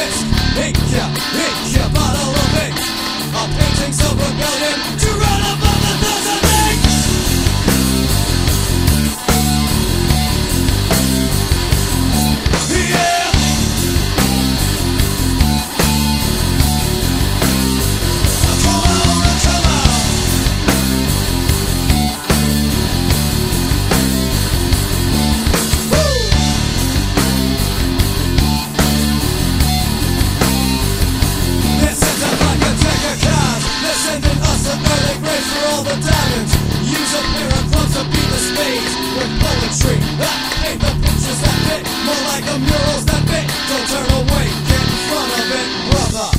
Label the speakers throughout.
Speaker 1: Hiç, hiç ya, hiç ya, para the murals that fit. Don't turn away, get in front of it, brother.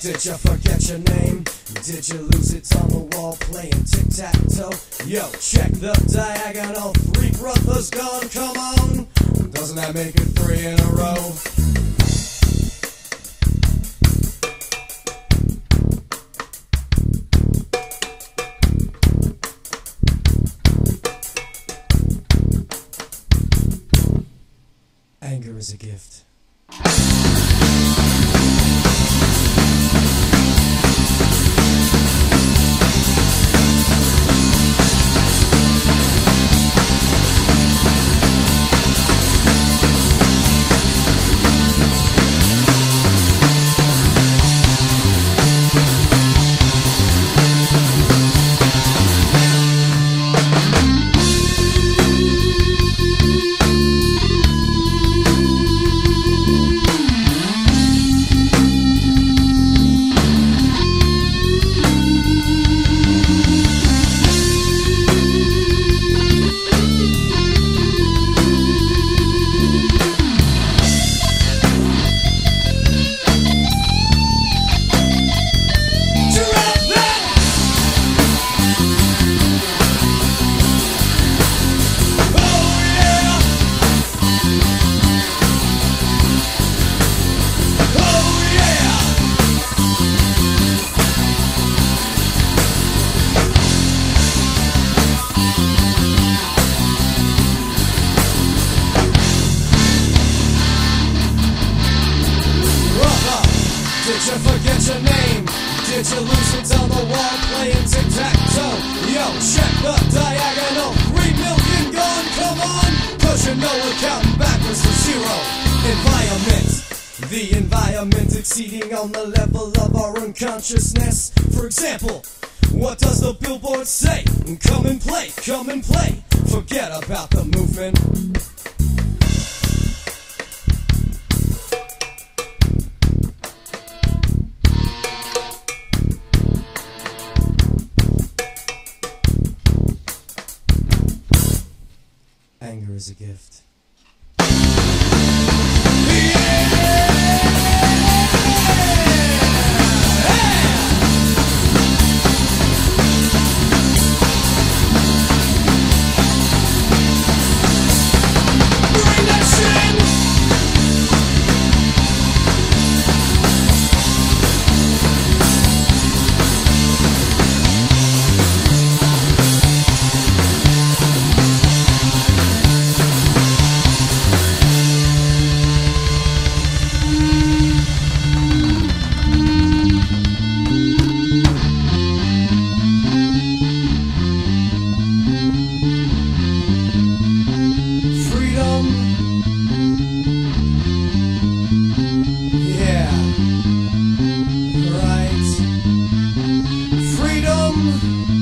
Speaker 1: Did you forget your name? Did you lose it on the wall playing tic-tac-toe? Yo, check the diagonal. Three brothers gone, come on. Doesn't that make it three in a row? Gift. Did you forget your name? Did you lose it on the wall playing tic-tac-toe? Yo, check the diagonal. Three million gone, come on! Cause you know we're counting backwards to zero. Environment. The environment exceeding on the level of our unconsciousness. For example, what does the billboard say? Come and play, come and play. Forget about the movement. Gift. Freedom.